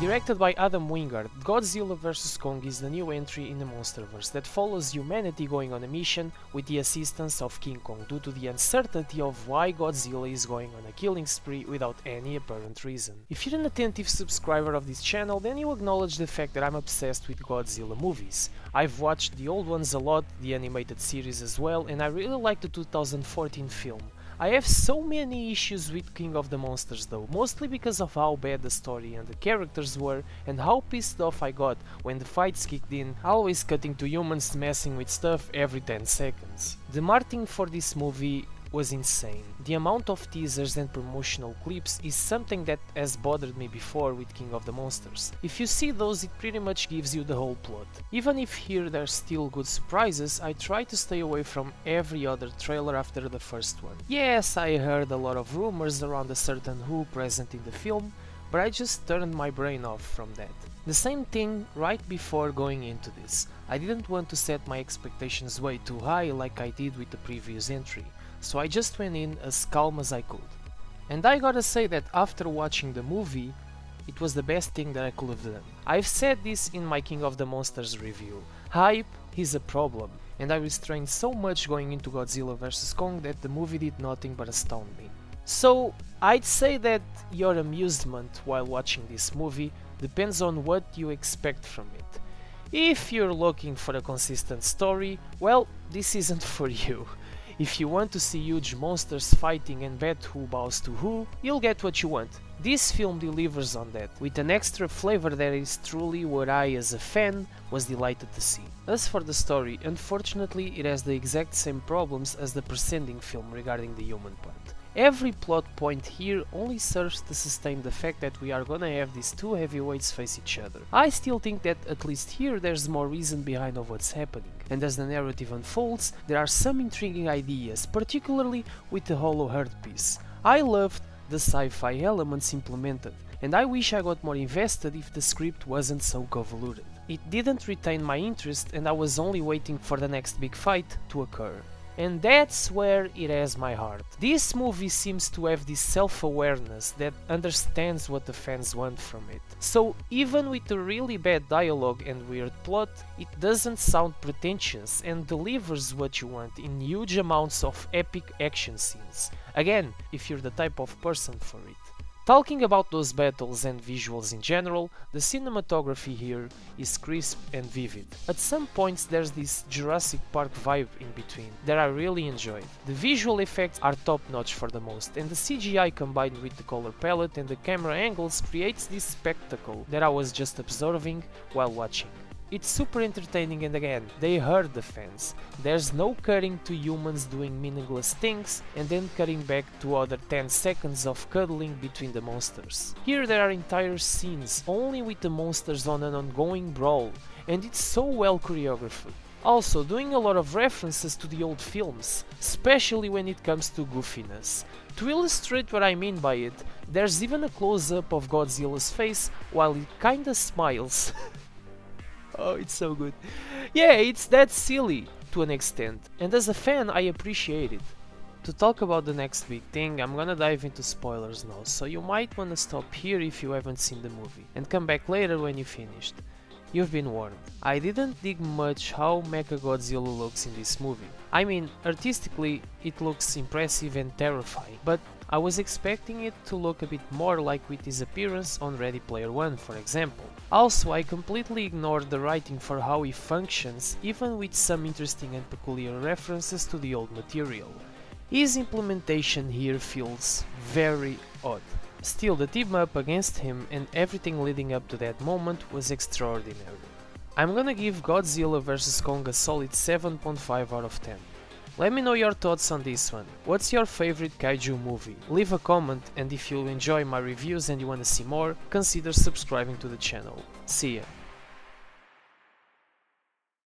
Directed by Adam Wingard, Godzilla vs. Kong is the new entry in the Monsterverse that follows humanity going on a mission with the assistance of King Kong due to the uncertainty of why Godzilla is going on a killing spree without any apparent reason. If you're an attentive subscriber of this channel, then you acknowledge the fact that I'm obsessed with Godzilla movies. I've watched the old ones a lot, the animated series as well, and I really like the 2014 film. I have so many issues with King of the Monsters though, mostly because of how bad the story and the characters were and how pissed off I got when the fights kicked in, always cutting to humans messing with stuff every 10 seconds. The marketing for this movie was insane. The amount of teasers and promotional clips is something that has bothered me before with King of the Monsters. If you see those it pretty much gives you the whole plot. Even if here there's still good surprises, I try to stay away from every other trailer after the first one. Yes, I heard a lot of rumors around a certain Who present in the film, but I just turned my brain off from that. The same thing right before going into this. I didn't want to set my expectations way too high like I did with the previous entry so I just went in as calm as I could. And I gotta say that after watching the movie, it was the best thing that I could have done. I've said this in my King of the Monsters review. Hype is a problem, and I restrained so much going into Godzilla vs Kong that the movie did nothing but astound me. So, I'd say that your amusement while watching this movie depends on what you expect from it. If you're looking for a consistent story, well, this isn't for you. If you want to see huge monsters fighting and bet who bows to who, you'll get what you want. This film delivers on that, with an extra flavor that is truly what I, as a fan, was delighted to see. As for the story, unfortunately it has the exact same problems as the preceding film regarding the human part. Every plot point here only serves to sustain the fact that we are gonna have these two heavyweights face each other. I still think that at least here there's more reason behind of what's happening, and as the narrative unfolds, there are some intriguing ideas, particularly with the Hollow Earth piece. I loved the sci-fi elements implemented, and I wish I got more invested if the script wasn't so convoluted. It didn't retain my interest and I was only waiting for the next big fight to occur and that's where it has my heart. This movie seems to have this self-awareness that understands what the fans want from it. So even with a really bad dialogue and weird plot, it doesn't sound pretentious and delivers what you want in huge amounts of epic action scenes. Again, if you're the type of person for it. Talking about those battles and visuals in general, the cinematography here is crisp and vivid. At some points there's this Jurassic Park vibe in between that I really enjoyed. The visual effects are top notch for the most and the CGI combined with the color palette and the camera angles creates this spectacle that I was just observing while watching. It's super entertaining and again, they hurt the fans. There's no cutting to humans doing meaningless things and then cutting back to other 10 seconds of cuddling between the monsters. Here there are entire scenes only with the monsters on an ongoing brawl and it's so well choreographed. Also, doing a lot of references to the old films, especially when it comes to goofiness. To illustrate what I mean by it, there's even a close-up of Godzilla's face while he kinda smiles. oh, it's so good. Yeah, it's that silly to an extent, and as a fan, I appreciate it. To talk about the next big thing, I'm gonna dive into spoilers now, so you might wanna stop here if you haven't seen the movie, and come back later when you finished. You've been warned. I didn't dig much how Mechagodzilla looks in this movie. I mean, artistically, it looks impressive and terrifying, but I was expecting it to look a bit more like with his appearance on Ready Player One, for example. Also, I completely ignored the writing for how he functions, even with some interesting and peculiar references to the old material. His implementation here feels very odd. Still, the team up against him and everything leading up to that moment was extraordinary. I'm gonna give Godzilla vs Kong a solid 7.5 out of 10. Let me know your thoughts on this one. What's your favorite kaiju movie? Leave a comment and if you enjoy my reviews and you wanna see more, consider subscribing to the channel. See ya!